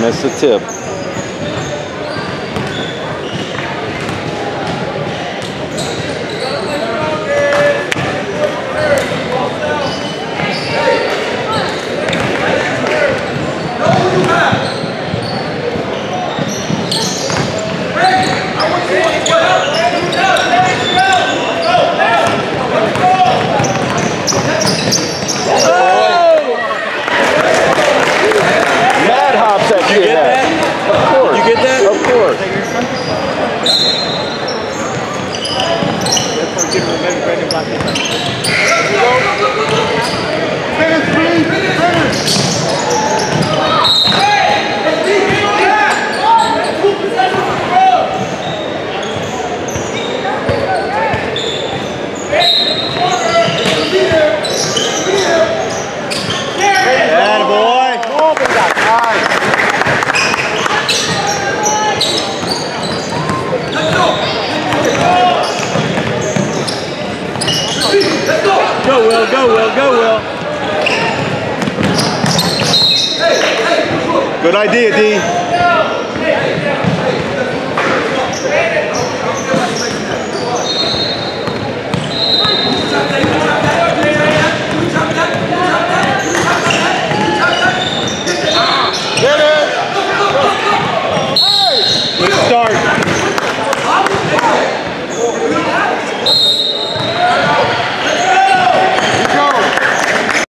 miss a tip. Therefore, give them very, very black. Go, Will. Go, Will. Go, Will. Good idea, D. Get it! Start.